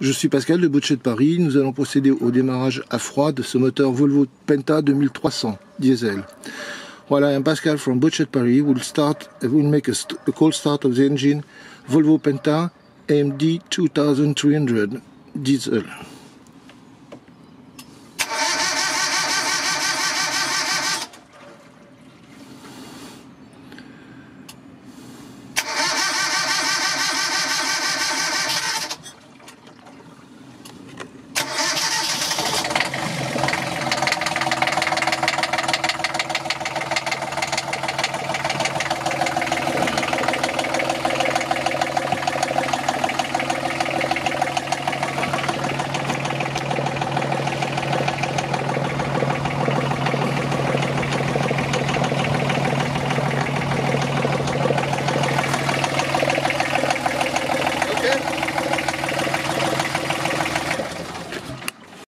Je suis Pascal de Botchet de Paris. Nous allons procéder au démarrage à froid de ce moteur Volvo Penta 2300 diesel. Voilà, I Pascal from Botchet Paris, we'll start, we'll make a, a cold start of the engine Volvo Penta AMD 2300 diesel.